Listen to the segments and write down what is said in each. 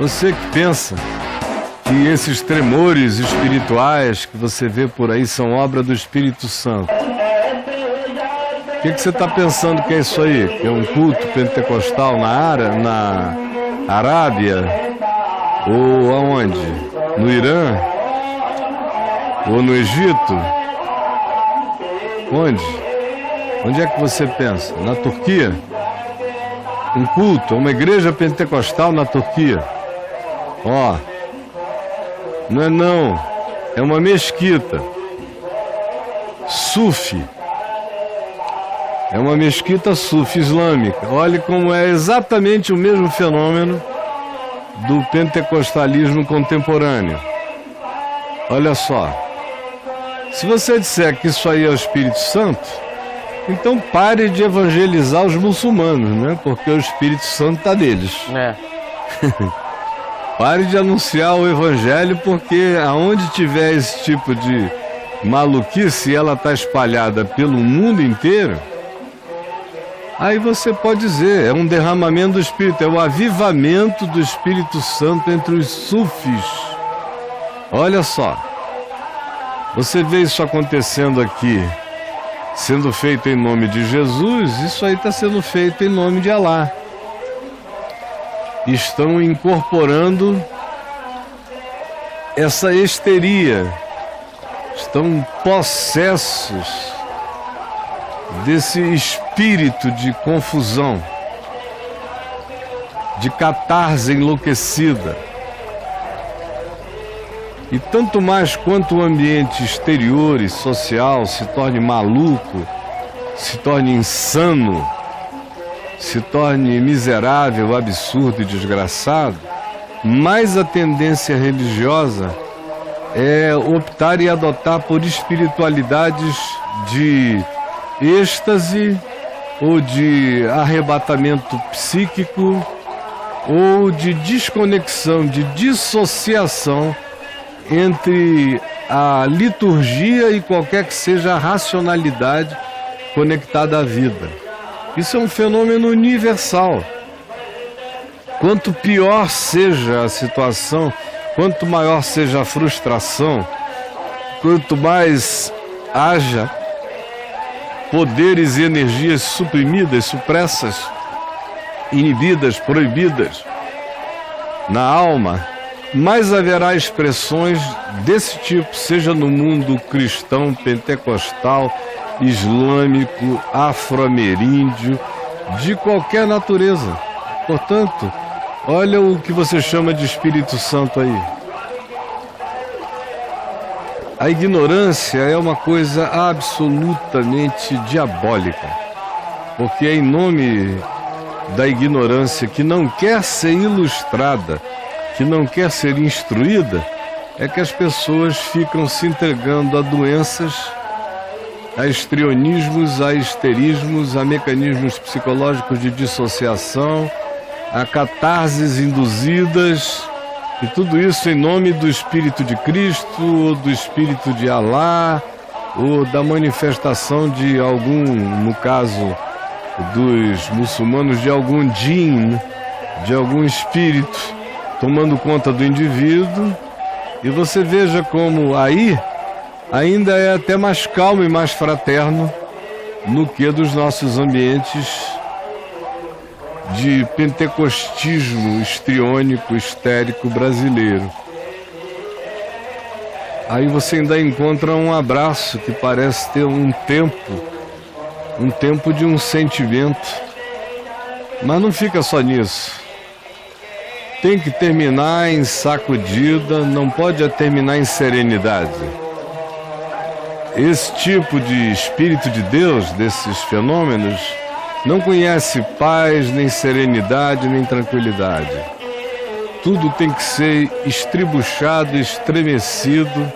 Você que pensa que esses tremores espirituais que você vê por aí são obra do Espírito Santo. O que, que você está pensando que é isso aí? Que é um culto pentecostal na, Ara, na Arábia? Ou aonde? No Irã? Ou no Egito? Onde? Onde é que você pensa? Na Turquia? Um culto, uma igreja pentecostal na Turquia. Ó, não é não, é uma mesquita. Sufi. É uma mesquita sufi islâmica. Olhe como é exatamente o mesmo fenômeno do pentecostalismo contemporâneo. Olha só. Se você disser que isso aí é o Espírito Santo, então pare de evangelizar os muçulmanos, né? Porque o Espírito Santo está neles. É. Pare de anunciar o evangelho, porque aonde tiver esse tipo de maluquice, ela está espalhada pelo mundo inteiro. Aí você pode dizer, é um derramamento do Espírito, é o avivamento do Espírito Santo entre os sufis. Olha só, você vê isso acontecendo aqui, sendo feito em nome de Jesus, isso aí está sendo feito em nome de Alá estão incorporando essa histeria, estão possessos desse espírito de confusão, de catarse enlouquecida. E tanto mais quanto o ambiente exterior e social se torne maluco, se torne insano, se torne miserável, absurdo e desgraçado, mais a tendência religiosa é optar e adotar por espiritualidades de êxtase ou de arrebatamento psíquico ou de desconexão, de dissociação entre a liturgia e qualquer que seja a racionalidade conectada à vida. Isso é um fenômeno universal. Quanto pior seja a situação, quanto maior seja a frustração, quanto mais haja poderes e energias suprimidas, supressas, inibidas, proibidas na alma, mais haverá expressões desse tipo, seja no mundo cristão, pentecostal, islâmico, afro-ameríndio, de qualquer natureza. Portanto, olha o que você chama de Espírito Santo aí. A ignorância é uma coisa absolutamente diabólica, porque é em nome da ignorância que não quer ser ilustrada, que não quer ser instruída, é que as pessoas ficam se entregando a doenças a estrionismos, a histerismos, a mecanismos psicológicos de dissociação, a catarses induzidas, e tudo isso em nome do Espírito de Cristo, ou do Espírito de Alá, ou da manifestação de algum, no caso dos muçulmanos, de algum jinn, de algum espírito tomando conta do indivíduo. E você veja como aí ainda é até mais calmo e mais fraterno no que dos nossos ambientes de pentecostismo estriônico, histérico brasileiro. Aí você ainda encontra um abraço que parece ter um tempo, um tempo de um sentimento. Mas não fica só nisso. Tem que terminar em sacudida, não pode terminar em serenidade esse tipo de espírito de Deus, desses fenômenos, não conhece paz, nem serenidade, nem tranquilidade. Tudo tem que ser estribuchado, estremecido,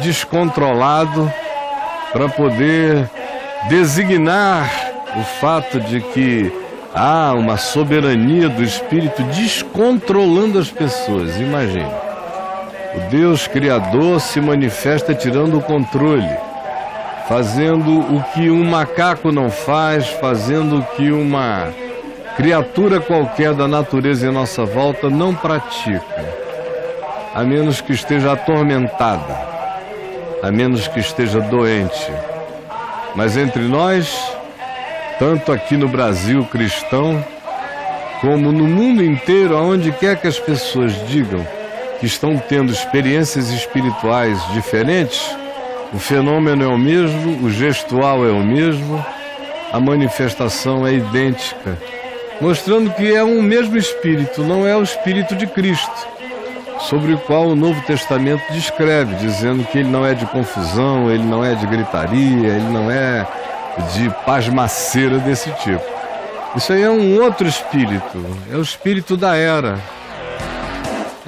descontrolado, para poder designar o fato de que há uma soberania do espírito descontrolando as pessoas. Imagine. O Deus Criador se manifesta tirando o controle, fazendo o que um macaco não faz, fazendo o que uma criatura qualquer da natureza em nossa volta não pratica, a menos que esteja atormentada, a menos que esteja doente. Mas entre nós, tanto aqui no Brasil cristão, como no mundo inteiro, aonde quer que as pessoas digam que estão tendo experiências espirituais diferentes, o fenômeno é o mesmo, o gestual é o mesmo, a manifestação é idêntica mostrando que é um mesmo Espírito, não é o Espírito de Cristo, sobre o qual o Novo Testamento descreve, dizendo que ele não é de confusão, ele não é de gritaria, ele não é de pasmaceira desse tipo. Isso aí é um outro espírito, é o espírito da era.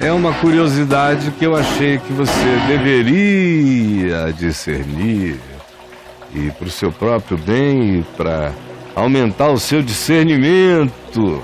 É uma curiosidade que eu achei que você deveria discernir e para o seu próprio bem para aumentar o seu discernimento.